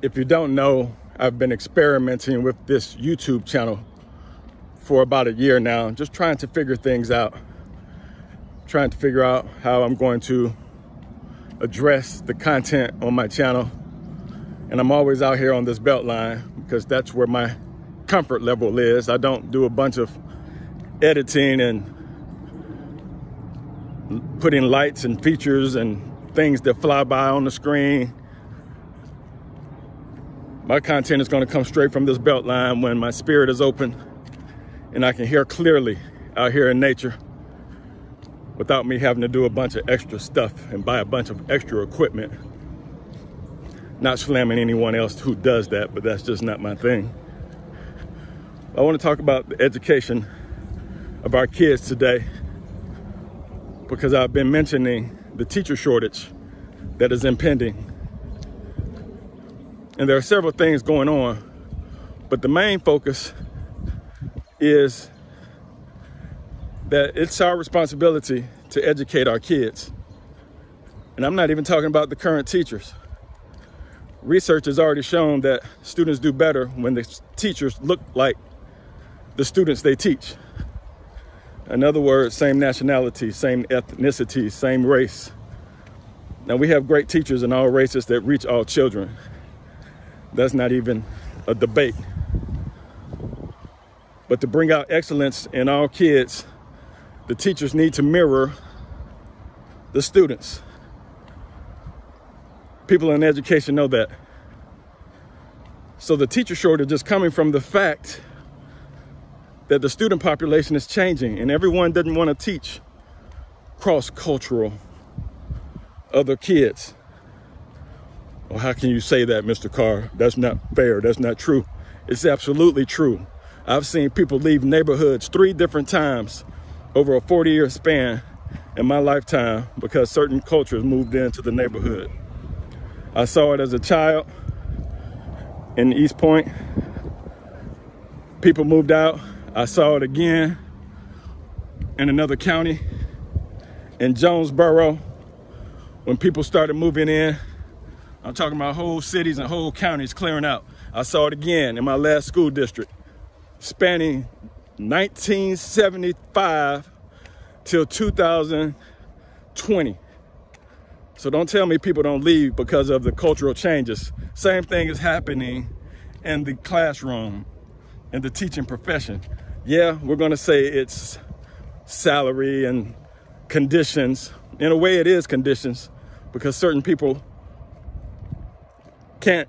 if you don't know, I've been experimenting with this YouTube channel for about a year now, just trying to figure things out, trying to figure out how I'm going to address the content on my channel. And I'm always out here on this BeltLine because that's where my comfort level is. I don't do a bunch of editing and putting lights and features and things that fly by on the screen. My content is going to come straight from this BeltLine when my spirit is open and I can hear clearly out here in nature without me having to do a bunch of extra stuff and buy a bunch of extra equipment. Not slamming anyone else who does that, but that's just not my thing. I want to talk about the education of our kids today because I've been mentioning the teacher shortage that is impending. And there are several things going on, but the main focus is that it's our responsibility to educate our kids. And I'm not even talking about the current teachers. Research has already shown that students do better when the teachers look like the students they teach. In other words, same nationality, same ethnicity, same race. Now, we have great teachers in all races that reach all children. That's not even a debate. But to bring out excellence in all kids, the teachers need to mirror the students. People in education know that. So the teacher shortage is coming from the fact that the student population is changing and everyone doesn't want to teach cross-cultural other kids. Well, how can you say that, Mr. Carr? That's not fair. That's not true. It's absolutely true. I've seen people leave neighborhoods three different times over a 40 year span in my lifetime because certain cultures moved into the neighborhood. I saw it as a child in East Point. People moved out I saw it again in another county in Jonesboro when people started moving in. I'm talking about whole cities and whole counties clearing out. I saw it again in my last school district, spanning 1975 till 2020. So don't tell me people don't leave because of the cultural changes. Same thing is happening in the classroom, in the teaching profession yeah, we're to say it's salary and conditions. In a way, it is conditions because certain people can't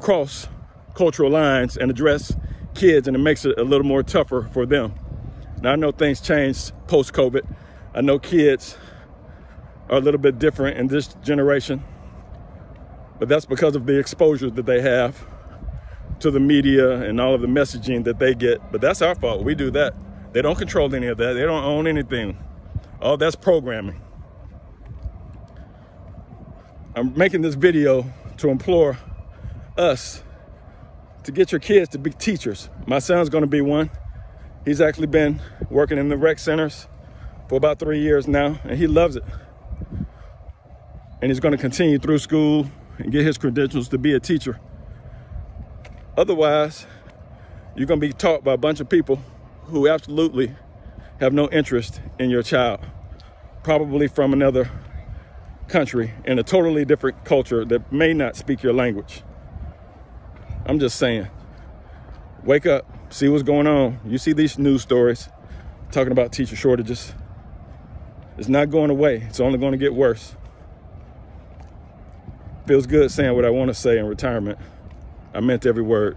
cross cultural lines and address kids, and it makes it a little more tougher for them. Now, I know things changed post COVID. I know kids are a little bit different in this generation, but that's because of the exposure that they have to the media and all of the messaging that they get. But that's our fault. We do that. They don't control any of that. They don't own anything. All that's programming. I'm making this video to implore us to get your kids to be teachers. My son's going to be one. He's actually been working in the rec centers for about three years now, and he loves it. And he's going to continue through school and get his credentials to be a teacher. Otherwise, you're going to be taught by a bunch of people who absolutely have no interest in your child, probably from another country in a totally different culture that may not speak your language. I'm just saying, wake up, see what's going on. You see these news stories talking about teacher shortages. It's not going away, it's only going to get worse. Feels good saying what I want to say in retirement. I meant every word.